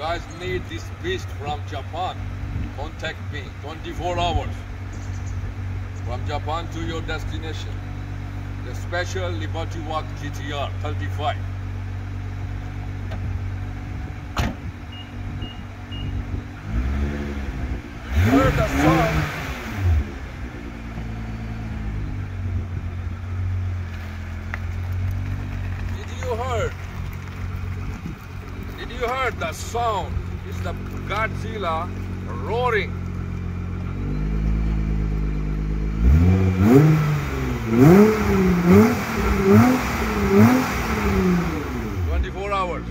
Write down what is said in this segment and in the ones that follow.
guys need this beast from Japan, contact me. 24 hours. From Japan to your destination. The special Liberty Walk GTR 35. Heard the song. Did you heard? You heard the sound? It's the Godzilla roaring. Twenty-four hours.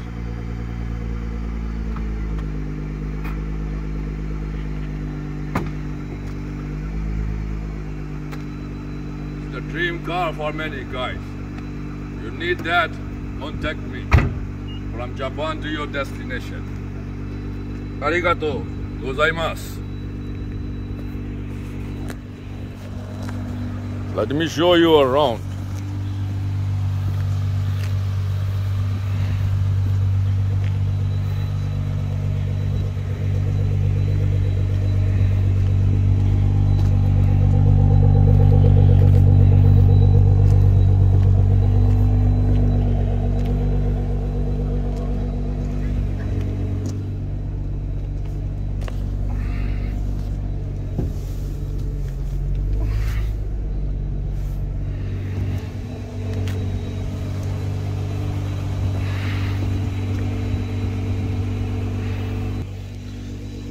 The dream car for many guys. You need that, contact me. From Japan to your destination. Arigato gozaimasu. Let me show you around.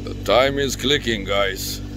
The time is clicking, guys.